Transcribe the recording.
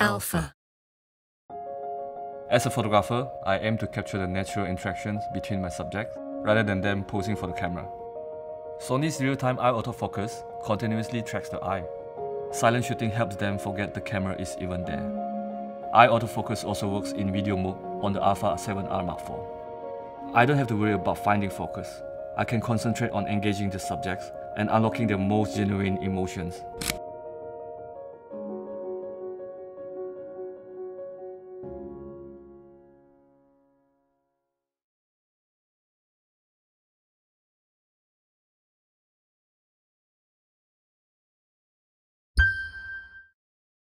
Alpha. As a photographer, I aim to capture the natural interactions between my subjects rather than them posing for the camera. Sony's real-time eye autofocus continuously tracks the eye. Silent shooting helps them forget the camera is even there. Eye autofocus also works in video mode on the Alpha 7R Mark IV. I don't have to worry about finding focus. I can concentrate on engaging the subjects and unlocking their most genuine emotions.